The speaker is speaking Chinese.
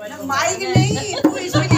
माइक नहीं तू इसमें